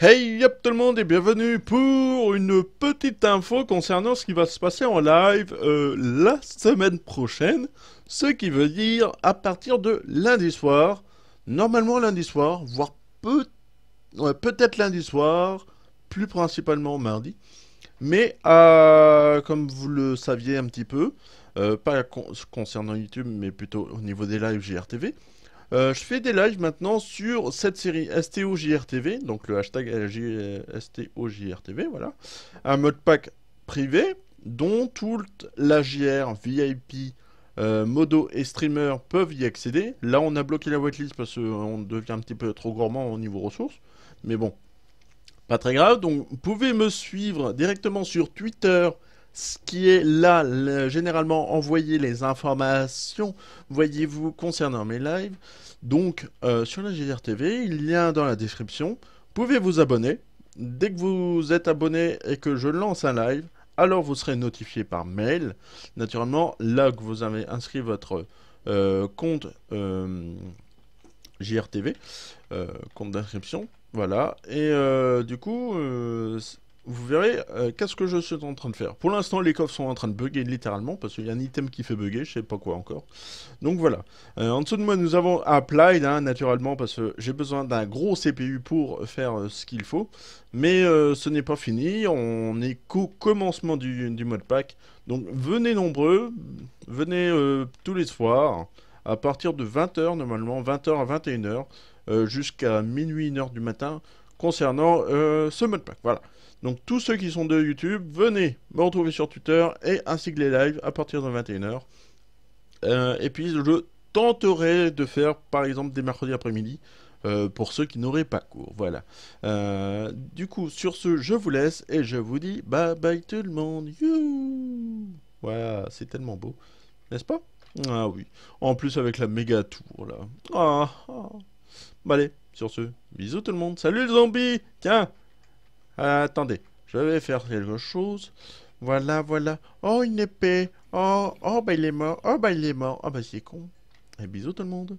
Hey yop tout le monde et bienvenue pour une petite info concernant ce qui va se passer en live euh, la semaine prochaine. Ce qui veut dire à partir de lundi soir, normalement lundi soir, voire peut-être lundi soir, plus principalement mardi. Mais euh, comme vous le saviez un petit peu, euh, pas con- concernant YouTube mais plutôt au niveau des lives JRTV, euh, je fais des lives maintenant sur cette série STOJRTV, donc le hashtag STOJRTV, voilà. Un mode pack privé dont toute la JR, VIP, euh, modo et streamer peuvent y accéder. Là, on a bloqué la whitelist parce qu'on devient un petit peu trop gourmand au niveau ressources. Mais bon, pas très grave. Donc, vous pouvez me suivre directement sur Twitter, ce qui est là, le- généralement, envoyer les informations, voyez-vous, concernant mes lives. Donc, euh, sur la GRTV, il y a dans la description. Pouvez vous abonner. Dès que vous êtes abonné et que je lance un live, alors vous serez notifié par mail. Naturellement, là que vous avez inscrit votre euh, compte JRTV, euh, compte d'inscription. Voilà. Et du coup, vous verrez euh, qu'est-ce que je suis en train de faire. Pour l'instant, les coffres sont en train de bugger littéralement parce qu'il y a un item qui fait bugger, je sais pas quoi encore. Donc voilà. Euh, en dessous de moi, nous avons Applied, hein, naturellement, parce que j'ai besoin d'un gros CPU pour faire euh, ce qu'il faut. Mais ce n'est pas fini, on est qu'au commencement du, du mode pack. Donc venez nombreux, venez tous les soirs, à partir de 20h normalement, 20h à 21h, euh, jusqu'à minuit, 1h du matin, concernant euh, ce mode pack. Voilà. Donc tous ceux qui sont de YouTube, venez me retrouver sur Twitter et ainsi que les lives à partir de 21h. Euh, et puis je tenterai de faire par exemple des mercredis après-midi euh, pour ceux qui n'auraient pas cours. Voilà. Euh, du coup, sur ce, je vous laisse et je vous dis bye bye tout le monde. You voilà, c'est tellement beau, n'est-ce pas? Ah oui. En plus avec la méga tour là. Ah, ah. Allez, sur ce, bisous tout le monde. Salut le zombie Tiens Attendez, je vais faire quelque chose. Voilà, voilà. Oh, une épée. Oh, oh, bah il est mort. Oh, bah il est mort. Oh, bah c'est con. Et bisous tout le monde.